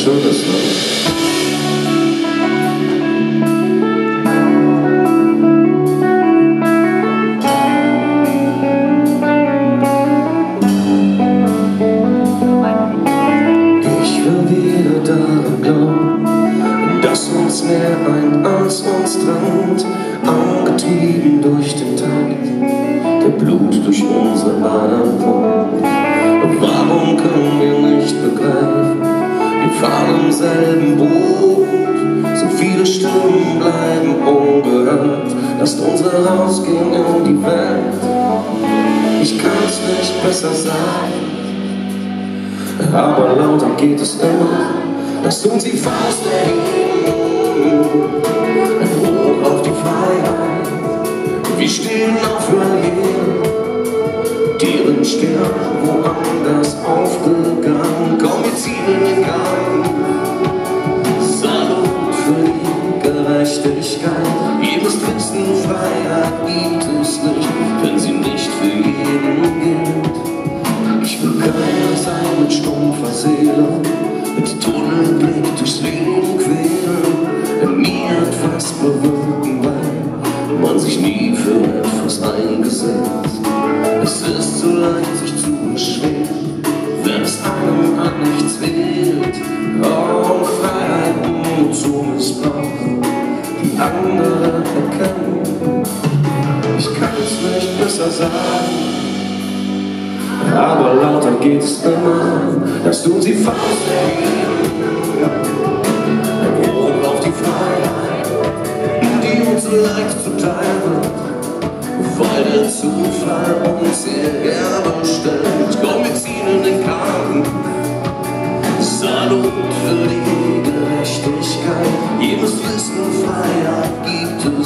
schön ist, ne? dass uns mehr ein als uns trennt, angetrieben durch den Tag, der Blut durch unsere Adern pumpt. Selben Boot, so viele Stimmen bleiben ungehört, lasst unsere rausgehen in die Welt. Ich kann's nicht besser sagen, aber lauter geht es immer, lasst uns die Faust erheben, ein Hoch auf die Freiheit, wir stehen auf Verlieren, deren Stern woanders aufgegangen, komm wir ziehen den Gang, Freiheit gibt es nicht, wenn sie nicht für jeden gilt. Ich will keiner sein mit stumpfer Seele, mit Tunnelblick durchs Leben quälen, nie etwas bewirken, weil man sich nie für etwas eingesetzt. Es ist so leicht, sich zu beschweren, erkennen. Ich kann es nicht besser sagen aber lauter geht es immer, dass du sie Faust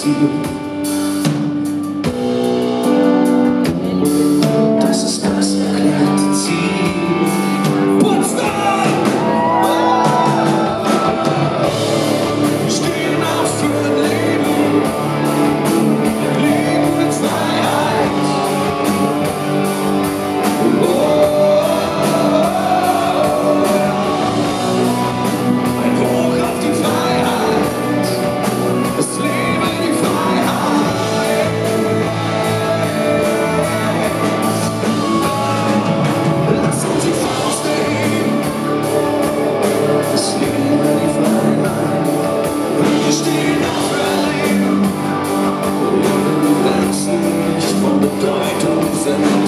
see you. person